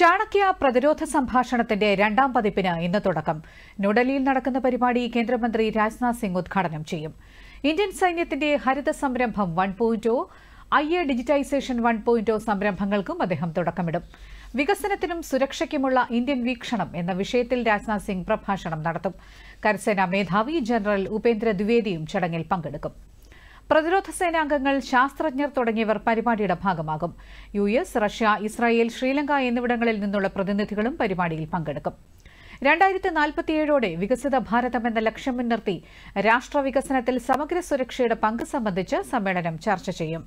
ചാണക്യ പ്രതിരോധ സംഭാഷണത്തിന്റെ രണ്ടാം പതിപ്പിന് ഇന്ന് തുടക്കം. ന്യൂഡൽഹിയിൽ നടക്കുന്ന പരിപാടി കേന്ദ്രമന്ത്രി രാജ്നാഥ് സിംഗ് ഉദ്ഘാടനം ചെയ്യും. ഇന്ത്യൻ സൈന്യത്തിന്റെ ഹരിത സംരംഭം one point I A digitization one point സംരംഭങ്ങൾക്കും അദ്ദേഹം തുടക്കമിടും. വികസനത്തിനും സുരക്ഷയ്ക്കുമുള്ള ഇന്ത്യൻ വീക്ഷണം എന്ന വിഷയത്തിൽ രാജ്നാഥ് സിംഗ് പ്രഭാഷണം നടത്തും. കരസേനാ മേധാവി ജനറൽ ഉപേന്ദ്ര ദ്വിവേദിയും ചടങ്ങിൽ പങ്കെടുക്കും. പ്രതിരോധ സേനാംഗങ്ങൾ ശാസ്ത്രജ്ഞർ തുടങ്ങിയവർ പരിപാടിയുടെ ഭാഗമാകും. U S Russia Israel Sri Lanka എന്നിവിടങ്ങളിൽ നിന്നുള്ള പ്രതിനിധികളും പരിപാടിയിൽ പങ്കെടുക്കും. രണ്ടായിരത്തി നാൽപ്പത്തിയേഴോടെ വികസിത ഭാരതം എന്ന ലക്ഷ്യം മുൻനിർത്തി രാഷ്ട്രവികസനത്തിൽ സമഗ്ര സുരക്ഷയുടെ പങ്ക് സംബന്ധിച്ച് സമ്മേളനം ചർച്ച ചെയ്യും.